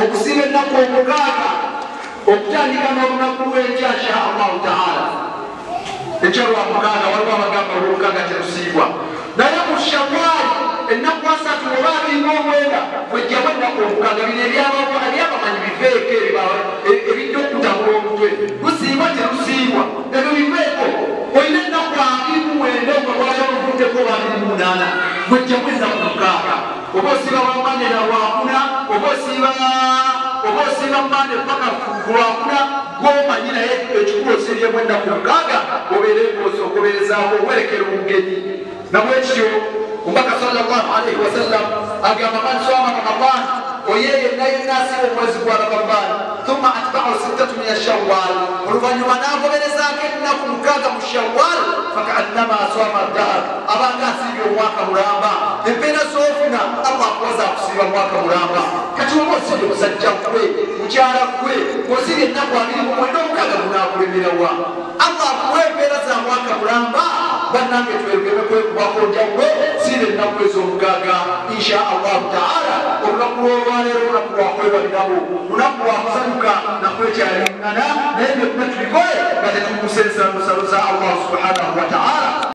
okusiba ennaku omukaaga okutandika n'olunaku lw'enkya insha allahu taala. Ekyalwa mukaaga waliwo abagamba olwomukaaga terusiibwa naye mu shawaali ennaku asatu oba abinga omwenda wejjamu ennaku omukaaga bino ebyabamanyi biveeko ebijja okutabula omutwe lusiibwa terusiibwa ebyo biveeko olina ennaku abiri mu mwenda nga lwali oluvuddeko oba abiri mu munaana wejjamu ennaku mukaaga oba osiiba wamande na lwakuna oba osiiba mande paka kulwakula gomanyi naye ekikulu osiibyemu ennaku nkaaga obeere okoberezaako owerekera omugenyi nabwekityo omubaka salllahalaihi wasallam agamba man swama ramadan oye yenna yenna asiba omwezi gwa ramadan thumma atbaahu sittatu min ashawal oluvanyuma nagoberezaako ennaku mukaaga mu shawal fakaannama swama dahar abanga asibye omwaka mulamba empeera zofuna allah akuwaza akusiiba mwaka mulamba kati oba osiibye musajja gwe mukyala gwe osiibye ennaku abiri mu mwenda omukaaga gunakulemerawa allah akuwa empeera za mwaka mulamba. Bannange twegeme kwekubako njawulo siire ennaku ez'omukaaga. Insha allahu taala olunaku lwolwaleero olunaku lwakwebalirawo lunaku lwakusanyuka nakwekyalinana naye byonna tubikole nga tetumukusa ensalamusalo za allahu subhanahu wataala